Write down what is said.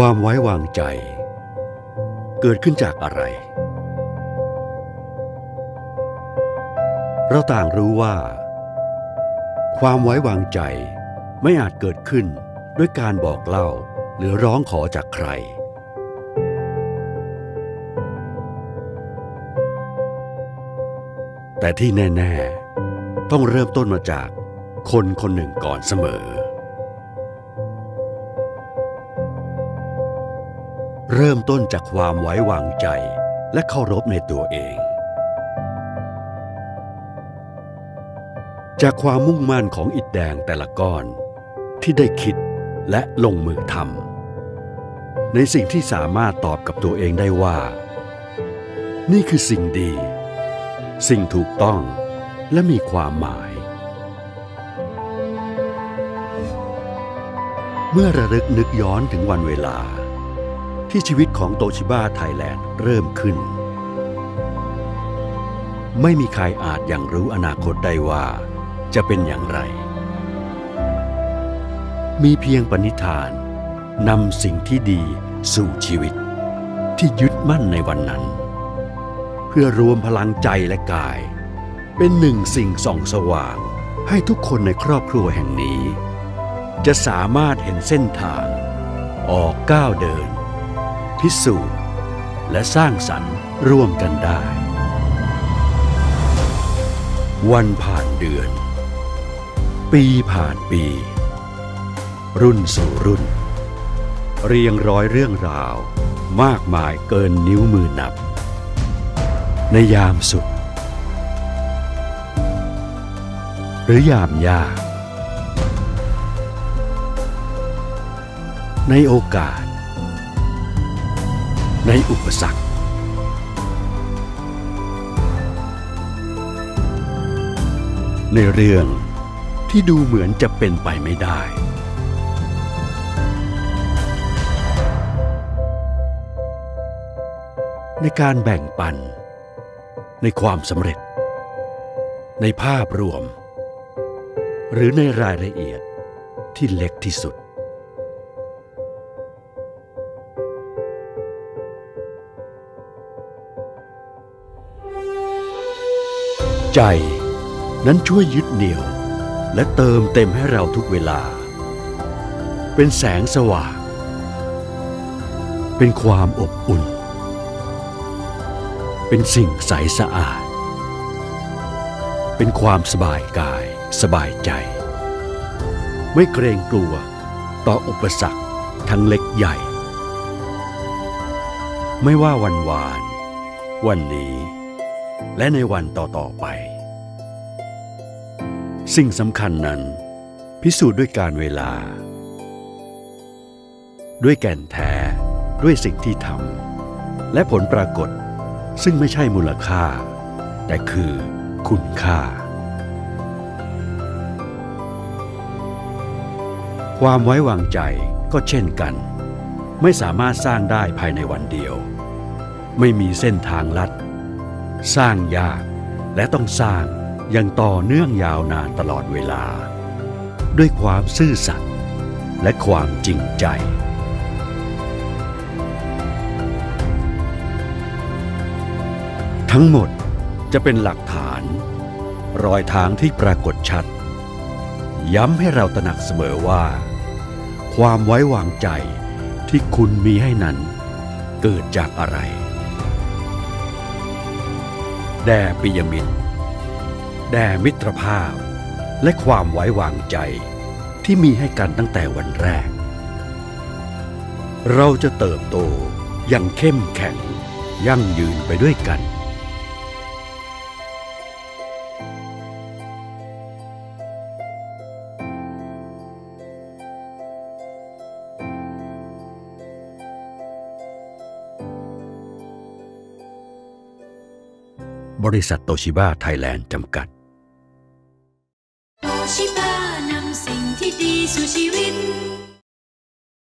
ความไว้วางใจ เกิดขึ้นจากอะไร เราต่างรู้ว่า ความไว้วางใจไม่อาจเกิดขึ้นด้วยการบอกเล่าหรือร้องขอจากใคร แต่ที่แน่ ๆ ต้องเริ่มต้นมาจากคนคนหนึ่งก่อนเสมอ เริ่มต้นจากความไว้วางใจและเคารพในตัวเอง จากความมุ่งมั่นของอิฐแดงแต่ละก้อน ที่ได้คิดและลงมือทำในสิ่งที่สามารถตอบกับตัวเองได้ว่า นี่คือสิ่งดี สิ่งถูกต้องและมีความหมาย เมื่อระลึกนึกย้อนถึงวันเวลา ที่ชีวิตของโตชิบ้าไทยแลนด์เริ่มขึ้น ไม่มีใครอาจยังรู้อนาคตได้ว่า จะเป็นอย่างไร มีเพียงปณิธานนำสิ่งที่ดีสู่ชีวิต ที่ยึดมั่นในวันนั้น เพื่อรวมพลังใจและกาย เป็นหนึ่งสิ่งส่องสว่าง ให้ทุกคนในครอบครัวแห่งนี้ จะสามารถเห็นเส้นทาง ออกก้าวเดิน พิสูจน์ และสร้างสรรค์ร่วมกันได้ วันผ่านเดือน ปีผ่านปี รุ่นสู่รุ่น เรียงร้อยเรื่องราว มากมายเกินนิ้วมือนับ ในยามสุข หรือยามยาก ในโอกาส ในอุปสรรค ในเรื่องที่ดูเหมือนจะเป็นไปไม่ได้ ในการแบ่งปัน ในความสำเร็จ ในภาพรวม หรือในรายละเอียดที่เล็กที่สุด ใจนั้นช่วยยึดเหนี่ยว และเติมเต็มให้เราทุกเวลา เป็นแสงสว่าง เป็นความอบอุ่น เป็นสิ่งใสสะอาด เป็นความสบายกายสบายใจ ไม่เกรงกลัวต่ออุปสรรคทั้งเล็กใหญ่ ไม่ว่าวันวาน วันนี้ และในวันต่อ ๆ ไป สิ่งสำคัญนั้น พิสูจน์ด้วยการเวลา ด้วยแก่นแท้ ด้วยสิ่งที่ทำและผลปรากฏซึ่งไม่ใช่มูลค่า แต่คือคุณค่า ความไว้วางใจก็เช่นกัน ไม่สามารถสร้างได้ภายในวันเดียว ไม่มีเส้นทางลัด สร้างยากและต้องสร้างอย่างต่อเนื่องยาวนานตลอดเวลา ด้วยความซื่อสัตย์และความจริงใจ ทั้งหมดจะเป็นหลักฐาน รอยทางที่ปรากฏชัด ย้ำให้เราตระหนักเสมอว่า ความไว้วางใจที่คุณมีให้นั้น เกิดจากอะไร แด่ปิยมิตร แด่มิตรภาพ และความไว้วางใจที่มีให้กันตั้งแต่วันแรก เราจะเติบโตอย่างเข้มแข็ง ยั่งยืนไปด้วยกัน บริษัทโตชิบ้าไทยแลนด์จำกัด โตชิบ้านำสิ่งที่ดีสู่ชีวิต